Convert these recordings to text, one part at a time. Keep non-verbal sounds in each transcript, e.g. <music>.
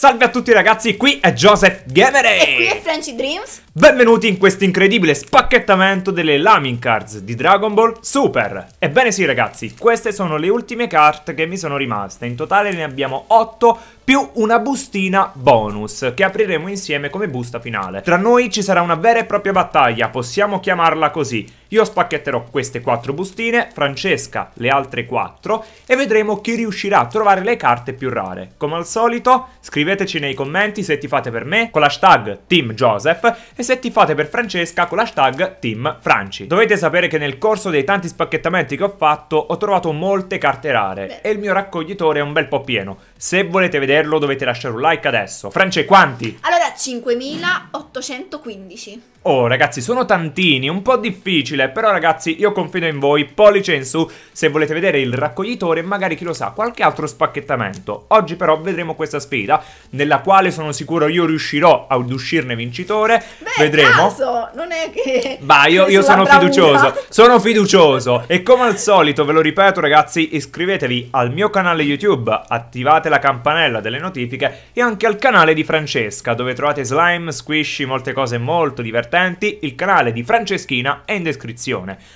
Salve a tutti ragazzi, qui è Joseph Gamere. E qui è Frenchy Dreams. Benvenuti in questo incredibile spacchettamento delle Lamin Cards di Dragon Ball Super. Ebbene sì ragazzi, queste sono le ultime carte che mi sono rimaste. In totale ne abbiamo 8 più una bustina bonus che apriremo insieme come busta finale. Tra noi ci sarà una vera e propria battaglia, possiamo chiamarla così io spacchetterò queste quattro bustine, Francesca le altre quattro e vedremo chi riuscirà a trovare le carte più rare. Come al solito, scriveteci nei commenti se ti fate per me con l'hashtag Team Joseph e se ti fate per Francesca con l'hashtag Team Franci. Dovete sapere che nel corso dei tanti spacchettamenti che ho fatto ho trovato molte carte rare Beh. e il mio raccoglitore è un bel po' pieno. Se volete vederlo dovete lasciare un like adesso. France, quanti? Allora, 5815. Oh ragazzi sono tantini, un po' difficile, però ragazzi io confido in voi, pollice in su. Se volete vedere il raccoglitore magari chi lo sa qualche altro spacchettamento. Oggi però vedremo questa sfida nella quale sono sicuro io riuscirò ad uscirne vincitore, Beh, vedremo. Caso, non è che... Bah io, io sono fiducioso, sono fiducioso. E come al solito ve lo ripeto ragazzi iscrivetevi al mio canale YouTube, attivate la campanella delle notifiche e anche al canale di Francesca dove trovate slime, squishy, molte cose molto divertenti, il canale di Franceschina è in descrizione.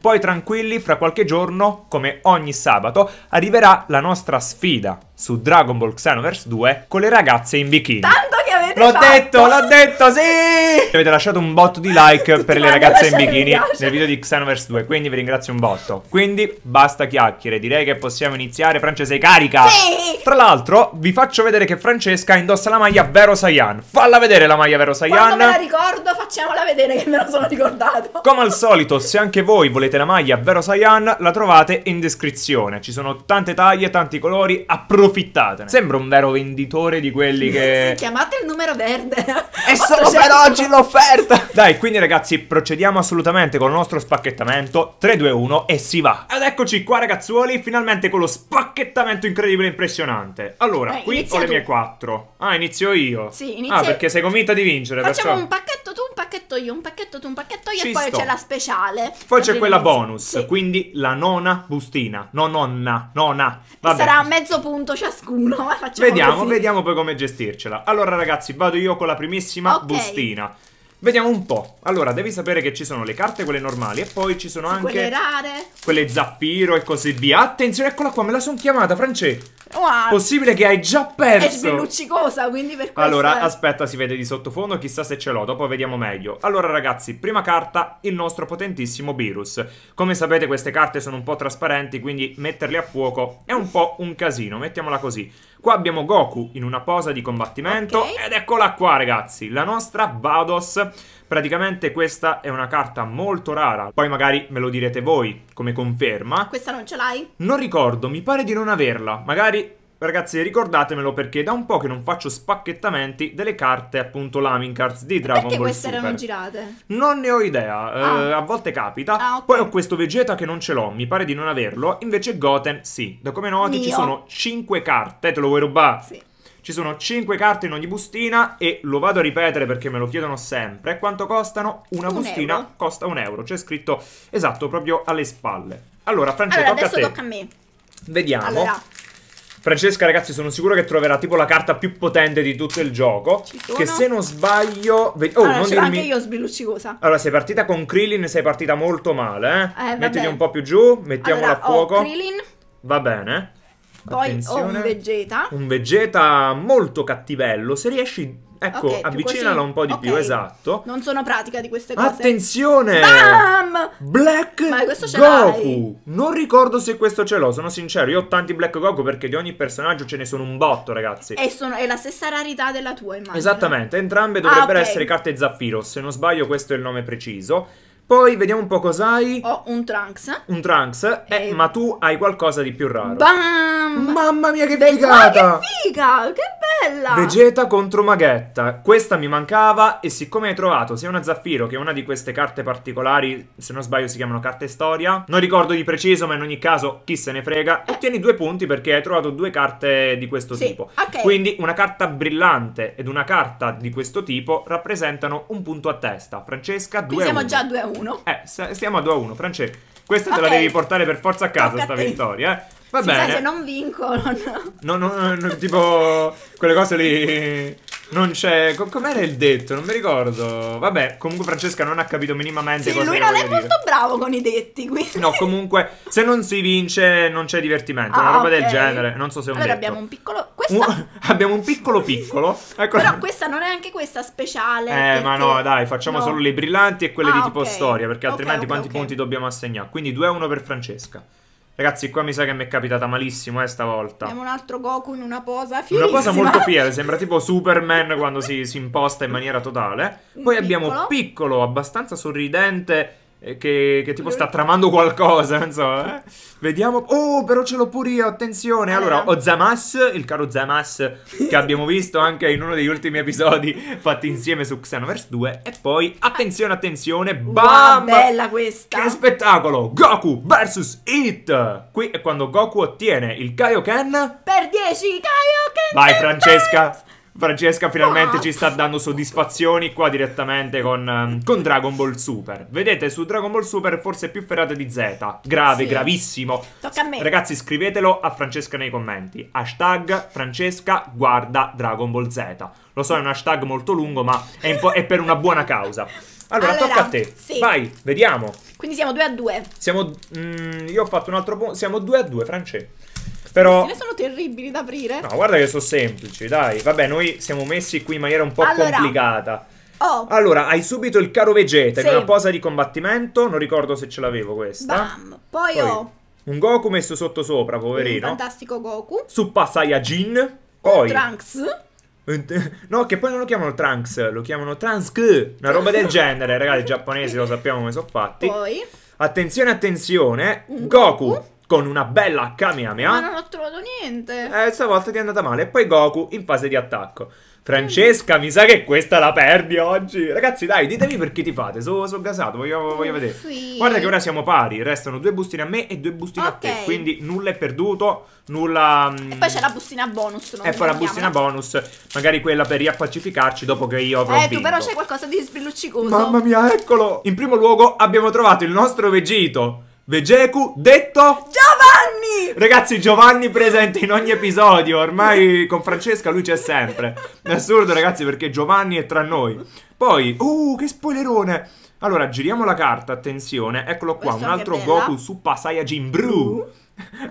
Poi tranquilli, fra qualche giorno, come ogni sabato, arriverà la nostra sfida su Dragon Ball Xenoverse 2 con le ragazze in bikini. Tanto L'ho fatto. detto, l'ho detto, sì! Avete lasciato un botto di like per le ragazze in bikini nel video di Xenoverse 2, quindi vi ringrazio un botto. Quindi basta chiacchiere, direi che possiamo iniziare. Francesca, sei carica? Sì! Tra l'altro, vi faccio vedere che Francesca indossa la maglia Vero Saiyan. Falla vedere la maglia Vero Saiyan. Quando me la ricordo, facciamola vedere che me lo sono ricordato. Come al solito, se anche voi volete la maglia Vero Saiyan, la trovate in descrizione. Ci sono tante taglie, tanti colori, approfittatene. Sembra un vero venditore di quelli <laughs> che... Sì, chiamate il numero verde. È <laughs> solo per oggi l'offerta! Dai, quindi ragazzi, procediamo assolutamente con il nostro spacchettamento. 3, 2, 1 e si va! Ed eccoci qua ragazzuoli, finalmente con lo spacchettamento incredibile e impressionante. Allora, eh, qui ho le mie 4. Ah, inizio io? Sì, inizio Ah, perché sei convinta di vincere, Facciamo perciò... un pacchetto pacchetto io, un pacchetto tu, un pacchetto io Ci e poi sto. c'è la speciale. Poi c'è quella bonus, Sì. quindi la nona bustina. No, nonna, nona. Vabbè. Sarà mezzo punto ciascuno, <laughs> ma Vediamo, così. vediamo poi come gestircela. Allora, ragazzi, vado io con la primissima Ok. bustina. Vediamo un po'. Allora, devi sapere che ci sono le carte, quelle normali, e poi ci sono Sì, anche Quelle rare. quelle zaffiro e così via. Attenzione, eccola qua, me la son chiamata, France. Wow. Possibile che hai già È perso. sbelluccicosa, quindi per questo Allora, è- aspetta, si vede di sottofondo, chissà se ce l'ho, dopo vediamo meglio. Allora, ragazzi, prima carta, il nostro potentissimo Virus. Come sapete, queste carte sono un po' trasparenti, quindi metterle a fuoco è un po' un casino, mettiamola così. Qua abbiamo Goku in una posa di combattimento, Ok. ed eccola qua, ragazzi, la nostra Vados. Praticamente questa è una carta molto rara, poi magari me lo direte voi come conferma. Questa non ce l'hai? Non ricordo, mi pare di non averla. Magari, ragazzi, ricordatemelo perché da un po' che non faccio spacchettamenti delle carte, appunto, Lamin Cards di Dragon Perché Ball queste Super. erano girate? Non ne ho idea, eh, Ah. a volte capita. Ah, ok. Poi ho questo Vegeta che non ce l'ho, mi pare di non averlo. Invece Goten sì. Da come noti ci Mio. sono 5 carte, te lo vuoi rubare? Sì. Ci sono 5 carte in ogni bustina e lo vado a ripetere perché me lo chiedono sempre. Quanto costano? Una Un bustina euro. costa un euro. C'è scritto esatto proprio alle spalle. Allora, Francesca, Allora, tocca a te. tocca a me. Vediamo. Allora, Francesca, ragazzi, sono sicuro che troverà tipo la carta più potente di tutto il gioco. Che se non sbaglio. ve- Oh, allora non dirmi. anche io sbelluccicosa. Allora, sei partita con Krillin, sei partita molto male, eh? Eh, Mettiti un po' più giù, mettiamola allora, a fuoco. ho Krillin, Va bene. Poi ho un Vegeta. Un Vegeta molto cattivello. Se riesci, ecco, Ok, più avvicinala un po' di Ok. più, esatto. Non sono pratica di queste cose. Attenzione! Bam! Black Ma questo ce Goku! Non ricordo se questo ce l'ho, sono sincero. Io ho tanti Black Goku perché di ogni personaggio ce ne sono un botto, ragazzi. E sono, è la stessa rarità della tua, immagino. Esattamente, entrambe dovrebbero Ah, ok. essere carte Zaffiro. Se non sbaglio, questo è il nome preciso. Poi vediamo un po' cos'hai. Ho un Trunks. Un Trunks, eh, Eh, ma tu hai qualcosa di più raro. Bam! Mamma mia, che figata! Ma che figa! Che bella! Vegeta contro Maghetta. Questa mi mancava e siccome hai trovato sia una Zaffiro che una di queste carte particolari, se non sbaglio si chiamano carte storia, non ricordo di preciso, ma in ogni caso chi se ne frega, ottieni due punti perché hai trovato due carte di questo Sì, tipo. ok. Quindi una carta brillante ed una carta di questo tipo rappresentano un punto a testa. Francesca 2 Qui a siamo 1. già 2 a 1. Eh, s- stiamo a 2 a 1. France, Questa te la devi portare per forza a casa, Tocca a sta te. vittoria, eh. Va Si sa, bene. se non vinco, non... No, no, no, no, tipo quelle cose lì. Non c'è. co- Com'era il detto? Non mi ricordo. Vabbè, comunque Francesca non ha capito minimamente Sì, cosa lui non è dire. molto bravo con i detti, quindi... No, comunque, se non si vince, non c'è divertimento. Una Ah, roba del ok. genere. Non so se è un Allora detto. abbiamo un piccolo... Questa... Un- <laughs> abbiamo un piccolo piccolo. Ecco. Però questa non è anche questa speciale. Eh, ma perché- no, dai, facciamo no. solo le brillanti e quelle di Ah, tipo ok. storia, perché altrimenti ok, quanti punti dobbiamo assegnare? Quindi 2-1 per Francesca. Ragazzi, qua mi sa che mi è capitata malissimo, eh, stavolta. Abbiamo un altro Goku in una posa Una fierissima. cosa molto fiera, sembra tipo Superman quando si, si imposta in maniera totale. Un Poi abbiamo piccolo. piccolo, abbastanza sorridente, che, che tipo sta tramando qualcosa, non so, eh. Vediamo. Oh, però ce l'ho pure io, attenzione. Allora, Allora. Ozamas, il caro Ozamas, che abbiamo visto anche in uno degli ultimi episodi fatti insieme su Xenoverse 2. E poi, attenzione, attenzione, Wow, bam! bella questa. Che spettacolo! Goku vs It! Qui è quando Goku ottiene il Kaioken. Per 10 Kaioken. Vai Francesca! Francesca finalmente Wow. ci sta dando soddisfazioni qua direttamente con, ehm, con Dragon Ball Super. Vedete, su Dragon Ball Super forse è più ferrata di Z. Grave, Sì. gravissimo. Tocca a me. Ragazzi, scrivetelo a Francesca nei commenti. Hashtag Francesca guarda Dragon Ball Z. Lo so, è un hashtag molto lungo, ma è, è per una buona causa. Allora, Allora, tocca a te. sì. Vai, vediamo. Quindi siamo 2 a 2. Siamo. mm, io ho fatto un altro punto. Siamo 2 a 2, France. Però. Ne sono terribili da aprire. No, guarda che sono semplici, dai. Vabbè, noi siamo messi qui in maniera un po' Allora. complicata. Oh, Allora, hai subito il caro Vegeta in Sì. una posa di combattimento. Non ricordo se ce l'avevo questa. bam. Poi, Poi, ho un Goku messo sotto sopra, un poverino. fantastico Goku. Super Saiyajin. Poi. Trunks. <laughs> No, che poi non lo chiamano Trunks, lo chiamano Transk. Una roba del <laughs> genere, ragazzi. I giapponesi lo sappiamo come sono fatti. Poi. Attenzione, attenzione. Un Goku, Goku. Con una bella Ma Kamehameha. non ho trovato niente. Eh, stavolta ti è andata male. E poi Goku in fase di attacco. Francesca, mi sa che questa la perdi oggi. Ragazzi, dai, ditemi perché ti fate. Sono so gasato, voglio, voglio vedere. Uffi. Guarda che ora siamo pari. Restano due bustine a me e due bustine a te. Quindi nulla è perduto. Nulla. mm, E poi c'è la bustina bonus. E poi la bustina bonus. Magari quella per riappacificarci dopo che io avrò Eh, tu vinto. però c'hai qualcosa di sbrilluccicoso. Mamma mia, eccolo! In primo luogo abbiamo trovato il nostro Vegito. Vegeku, detto... Giovanni! Ragazzi, Giovanni presente in ogni episodio. Ormai con Francesca lui c'è sempre. È assurdo, ragazzi, perché Giovanni è tra noi. Poi, uh, che spoilerone! Allora, giriamo la carta, attenzione. Eccolo qua, Questa un altro. Goku Super Saiyajin Bru.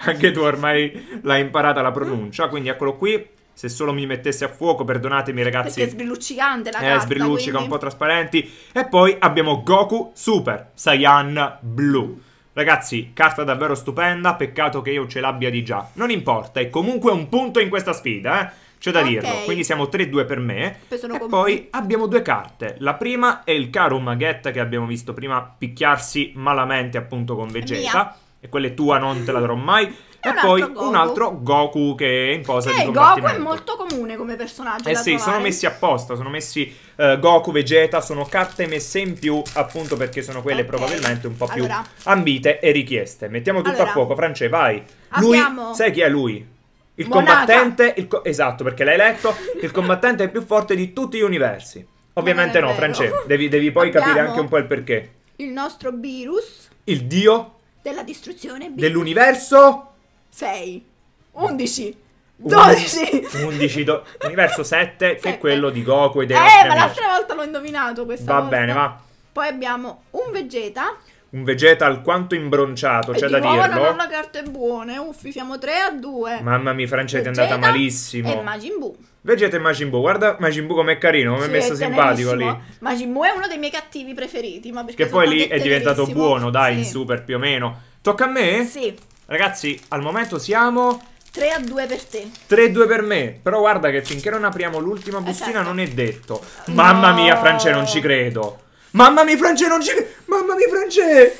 Anche tu ormai l'hai imparata la pronuncia, quindi eccolo qui. Se solo mi mettesse a fuoco, perdonatemi ragazzi. Perché è sbrilluccicante la Eh, carta. sbrilluccica quindi- un po' trasparenti. E poi abbiamo Goku Super Saiyan Blu. Ragazzi, carta davvero stupenda. Peccato che io ce l'abbia di già. Non importa, è comunque un punto in questa sfida, eh. C'è da Ok. dirlo. Quindi siamo 3-2 per me. Poi sono e con- poi abbiamo due carte. La prima è il caro Maghetta che abbiamo visto prima picchiarsi malamente appunto con Vegeta. E quella è tua, non te la darò mai. E un poi altro Goku. un altro Goku che è in posa di Eh, Goku combattimento. è molto comune come personaggio. Eh sì, sono trovare. messi apposta, sono messi eh, Goku, Vegeta, sono carte messe in più appunto perché sono quelle Ok. probabilmente un po' più Allora. ambite e richieste. Mettiamo tutto Allora. a fuoco, France, vai. Lui, Abbiamo- sai chi è lui? Il Monaka. combattente, il co- esatto perché l'hai letto, il combattente più forte di tutti gli universi. Ovviamente no, è vero. France, devi, devi poi capire Abbiamo- anche un po' il perché. Il nostro virus Il dio della distruzione. dell'universo 6. 11. 12. 11, do- universo 7 che è quello di Goku e dei Eh, ma amici. l'altra volta l'ho indovinato questa Va volta. bene, va. Poi abbiamo un Vegeta. Un Vegeta alquanto imbronciato, e c'è di da nuovo dirlo. non ho le carte buone. Uffi, siamo 3 a 2. Mamma mia, Francia è andata Vegeta malissimo. E Majin Buu. Vegeta e Majin Buu, guarda Majin Buu com'è carino, come è Sì, messo è simpatico lì. tenerissimo. Majin Buu è uno dei miei cattivi preferiti. Ma perché Che poi sono lì è diventato tenerissimo. buono, dai, in Sì. super più o meno. Tocca a me? Sì, Ragazzi, al momento siamo 3 a 2 per te. 3-2 per me. Però guarda che finché non apriamo l'ultima bustina certo. non è detto. Mamma No. mia, France, non ci credo. Mamma mia, France, non ci credo. Mamma mia, France.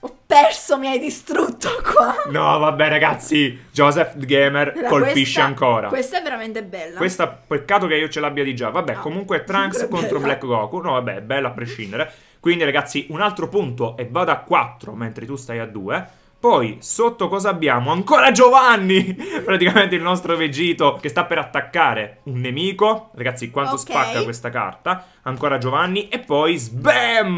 Ho perso, mi hai distrutto qua. No, vabbè, ragazzi. Joseph Gamer Allora, colpisce questa- ancora. Questa è veramente bella. Questa, peccato che io ce l'abbia di già. Vabbè, No, comunque Trunks contro bella. Black Goku. No, vabbè, è bella a prescindere. Quindi, ragazzi, un altro punto e vado a 4 mentre tu stai a 2. Poi, sotto cosa abbiamo? Ancora Giovanni! <laughs> Praticamente il nostro Vegito che sta per attaccare un nemico. Ragazzi, quanto Ok. spacca questa carta. Ancora Giovanni. E poi, sbam!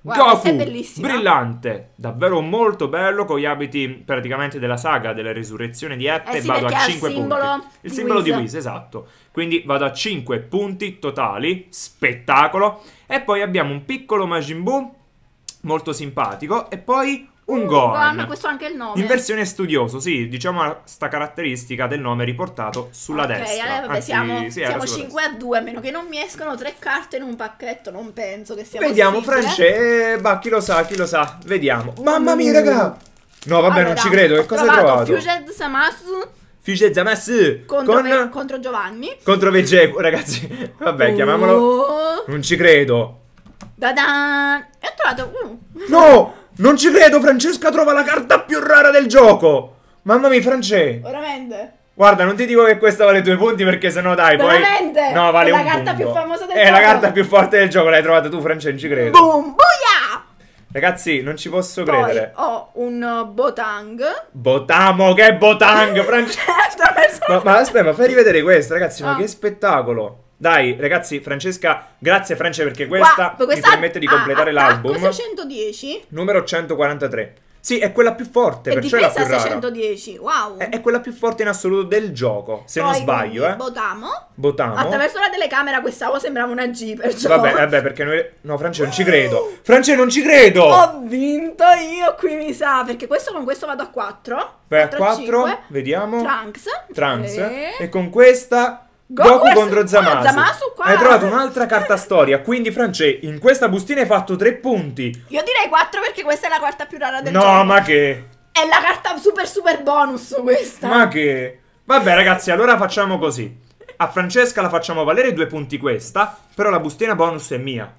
Guarda, Goku, brillante, davvero molto bello con gli abiti praticamente della saga della risurrezione di Ette Eh sì, vado a ha il 5 simbolo punti. Il simbolo di. Whis, esatto. Quindi vado a 5 punti totali, spettacolo. E poi abbiamo un piccolo Majin Buu, molto simpatico, e poi un Uh, Gohan. questo è anche il nome. In versione studioso, sì, diciamo sta caratteristica del nome riportato sulla Ok, destra. allora, vabbè, Anzi, siamo, sì, siamo sulla 5 a 2, a meno che non mi escono tre carte in un pacchetto, non penso che sia Vediamo, possibile. France. Bah, chi lo sa, chi lo sa. Vediamo. Mamma mia, raga. No, vabbè, non Allora, ci credo. Che cosa hai trovato? Fuged Samasu Fuged Zamasu contro, con Ve- contro Giovanni. contro Vegeta, ragazzi. <laughs> Vabbè, chiamiamolo. Oh, Non ci credo. da-dan. E ho trovato... uh, No! Non ci credo, Francesca trova la carta più rara del gioco. Mamma mia, France. veramente? Guarda, non ti dico che questa vale due punti perché sennò dai, poi Veramente? No, vale È la un carta punto. più famosa del È la gioco. carta più forte del gioco, l'hai trovata tu, France, non ci credo. Boom, boia! Ragazzi, non ci posso Poi credere. ho un Botang. Botamo, che Botang, <laughs> France. Attraverso... Ma, ma aspetta, ma fai rivedere questo, ragazzi, ma Ah. che spettacolo. Dai, ragazzi, Francesca, grazie France perché questa, Qua- mi permette di completare ah, l'album. attacco 610 Numero 143. Sì, è quella più forte, e perciò è la più rara. 610. Wow. È, è quella più forte in assoluto del gioco, se non Poi, sbaglio, quindi, eh. Botamo. Botamo. Attraverso la telecamera questa O sembrava una G, perciò Vabbè, vabbè, perché noi... No, France, non ci credo. France, non ci credo! ho vinto io qui mi sa, perché questo con questo vado a 4. Vai a 4, vediamo. Trunks. Trunks. E... E con questa Goku Goku, contro Zamasu. Zamasu. Hai trovato un'altra carta storia. Quindi, France, in questa bustina hai fatto 3 punti. Io direi 4 perché questa è la quarta più rara del No, gioco. ma che. È la carta super super bonus questa. Ma che. Vabbè, ragazzi, allora facciamo così. A Francesca la facciamo valere due punti questa. Però la bustina bonus è mia.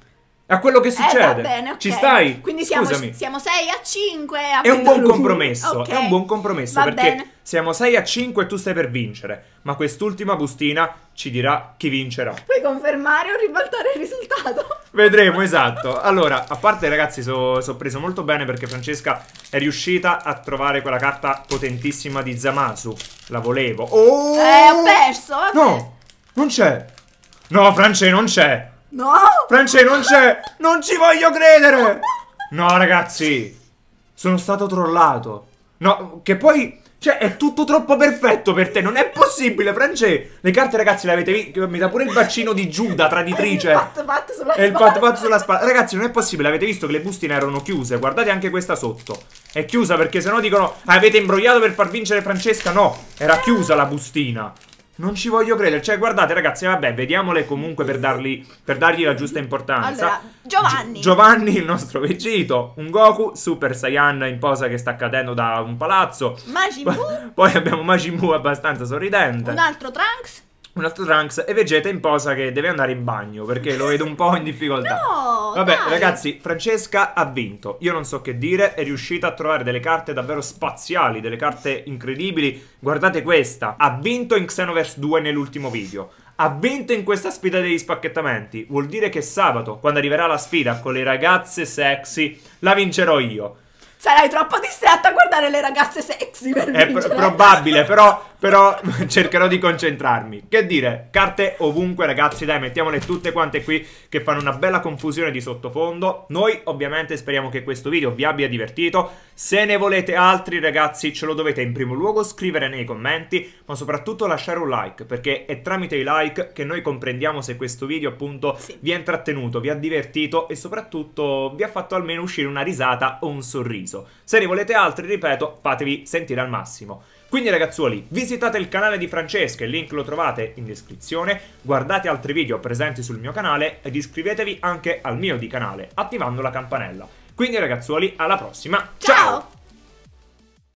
A quello che Eh, succede. va bene, ok. Ci stai? Quindi siamo, siamo 6 a 5. È un buon compromesso, Ok. è un buon compromesso Va perché bene. siamo 6 a 5 e tu stai per vincere, ma quest'ultima bustina ci dirà chi vincerà. Puoi confermare o ribaltare il risultato? <laughs> Vedremo, esatto. Allora, a parte ragazzi, sono preso molto bene perché Francesca è riuscita a trovare quella carta potentissima di Zamasu. La volevo. Oh! Eh, ho perso, vabbè. No, non c'è. No, France, non c'è. No! France, non c'è. Non ci voglio credere. No, ragazzi. Sono stato trollato. No, che poi... Cioè, è tutto troppo perfetto per te. Non è possibile, France. Le carte, ragazzi, le avete visto? Mi dà pure il bacino di Giuda, traditrice. Il pat pat sulla E il spalla. pat pat sulla spalla. Ragazzi, non è possibile. Avete visto che le bustine erano chiuse. Guardate anche questa sotto. È chiusa perché sennò dicono avete imbrogliato per far vincere Francesca. No, era chiusa la bustina. Non ci voglio credere. Cioè, guardate, ragazzi, vabbè, vediamole comunque per, dargli, per dargli la giusta importanza. Allora, Giovanni. Gi- Giovanni, il nostro Vegito. Un Goku, Super Saiyan in posa che sta cadendo da un palazzo. Majin Buu, <laughs> Poi abbiamo Majin Buu abbastanza sorridente. un altro Trunks. Un altro Trunks e Vegeta in posa che deve andare in bagno perché lo vedo un po' in difficoltà. <laughs> No, Vabbè, dai. ragazzi, Francesca ha vinto. Io non so che dire, è riuscita a trovare delle carte davvero spaziali, delle carte incredibili. Guardate questa, ha vinto in Xenoverse 2 nell'ultimo video. Ha vinto in questa sfida degli spacchettamenti. Vuol dire che sabato, quando arriverà la sfida con le ragazze sexy, la vincerò io. Sarai troppo distratta a guardare le ragazze sexy per È pr- probabile, però, però <laughs> cercherò di concentrarmi. Che dire, carte ovunque, ragazzi, dai, mettiamole tutte quante qui che fanno una bella confusione di sottofondo. Noi, ovviamente, speriamo che questo video vi abbia divertito. Se ne volete altri, ragazzi, ce lo dovete in primo luogo scrivere nei commenti, ma soprattutto lasciare un like, perché è tramite i like che noi comprendiamo se questo video, appunto, Sì. vi ha intrattenuto, vi ha divertito e soprattutto vi ha fatto almeno uscire una risata o un sorriso. Se ne volete altri, ripeto, fatevi sentire al massimo. Quindi ragazzuoli, visitate il canale di Francesca, il link lo trovate in descrizione, guardate altri video presenti sul mio canale ed iscrivetevi anche al mio di canale, attivando la campanella. Quindi ragazzuoli, alla prossima, ciao! Ciao!